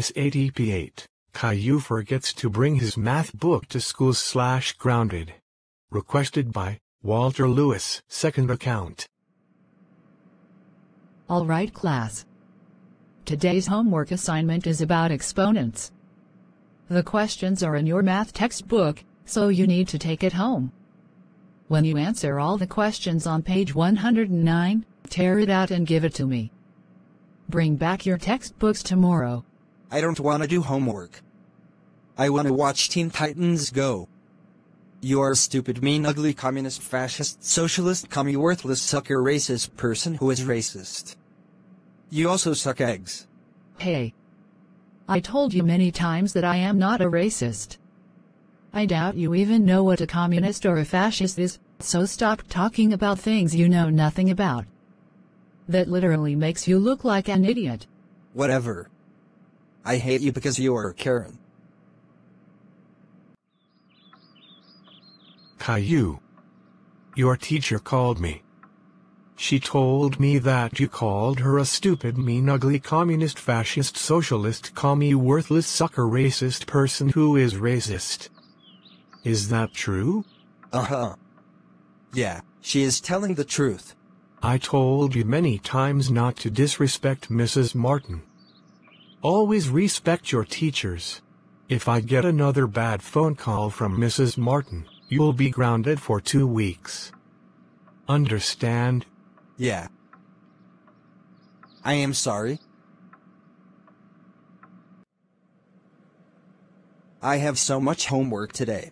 SATP8, Caillou forgets to bring his math book to school slash grounded. Requested by Walter Lewis, second account. Alright class. Today's homework assignment is about exponents. The questions are in your math textbook, so you need to take it home. When you answer all the questions on page 109, tear it out and give it to me. Bring back your textbooks tomorrow. I don't want to do homework. I want to watch Teen Titans Go. You are a stupid, mean, ugly, communist, fascist, socialist, commie, worthless, sucker, racist person who is racist. You also suck eggs. Hey. I told you many times that I am not a racist. I doubt you even know what a communist or a fascist is, so stop talking about things you know nothing about. That literally makes you look like an idiot. Whatever. I hate you because you are a Karen. Caillou. Your teacher called me. She told me that you called her a stupid, mean, ugly, communist, fascist, socialist, commie, worthless, sucker, racist person who is racist. Is that true? Uh-huh. Yeah, she is telling the truth. I told you many times not to disrespect Mrs. Martin. Always respect your teachers. If I get another bad phone call from Mrs. Martin, you'll be grounded for two weeks. Understand? Yeah. I am sorry. I have so much homework today.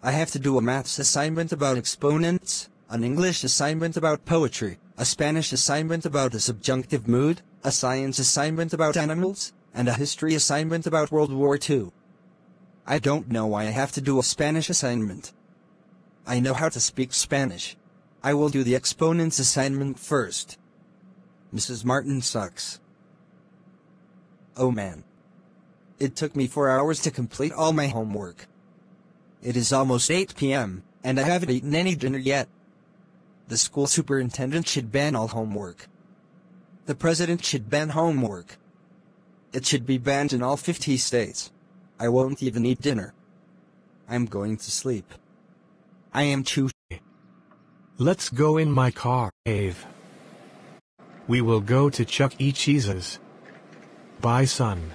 I have to do a maths assignment about exponents, an English assignment about poetry, a Spanish assignment about the subjunctive mood, a science assignment about animals, and a history assignment about World War II. I don't know why I have to do a Spanish assignment. I know how to speak Spanish. I will do the exponents assignment first. Mrs. Martin sucks. Oh man. It took me four hours to complete all my homework. It is almost 8 p.m., and I haven't eaten any dinner yet. The school superintendent should ban all homework. The president should ban homework. It should be banned in all 50 states. I won't even eat dinner. I'm going to sleep. I am too Let's go in my car, Ave. We will go to Chuck E. Cheese's. Bye, son.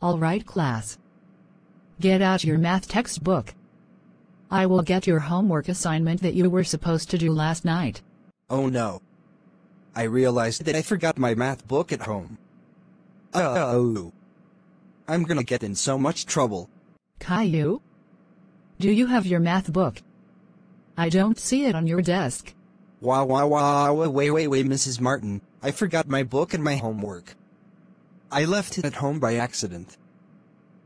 Alright class. Get out your math textbook. I will get your homework assignment that you were supposed to do last night. Oh no. I realized that I forgot my math book at home. Oh. I'm gonna get in so much trouble. Caillou? Do you have your math book? I don't see it on your desk. Wah wah wah wait wait wait Mrs. Martin, I forgot my book and my homework. I left it at home by accident.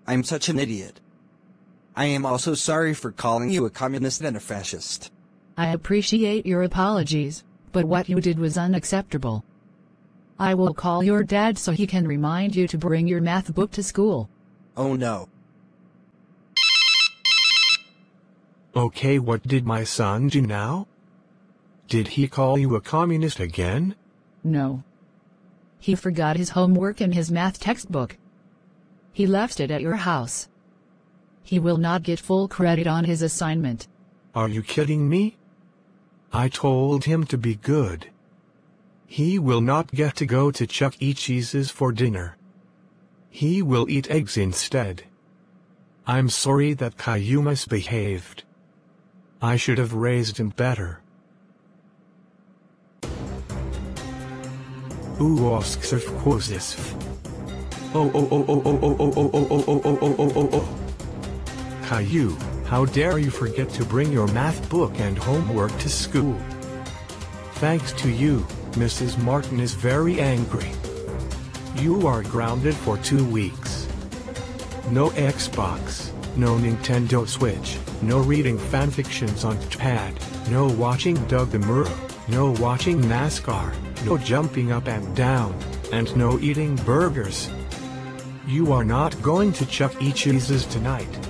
I'm such an idiot. I am also sorry for calling you a communist and a fascist. I appreciate your apologies, but what you did was unacceptable. I will call your dad so he can remind you to bring your math book to school. Oh no. Okay, what did my son do now? Did he call you a communist again? No. He forgot his homework and his math textbook. He left it at your house. He will not get full credit on his assignment. Are you kidding me? I told him to be good. He will not get to go to Chuck E. Cheese's for dinner. He will eat eggs instead. I'm sorry that Caillou misbehaved. I should have raised him better. Uoskserf quosisf. Oh oh oh oh oh oh oh oh oh oh oh oh oh oh oh Caillou, how dare you forget to bring your math book and homework to school. Thanks to you, Mrs. Martin is very angry. You are grounded for two weeks. No Xbox, no Nintendo Switch, no reading fanfictions on Pad, no watching Doug the Murrow, no watching NASCAR, no jumping up and down, and no eating burgers. You are not going to Chuck E. Cheese's tonight.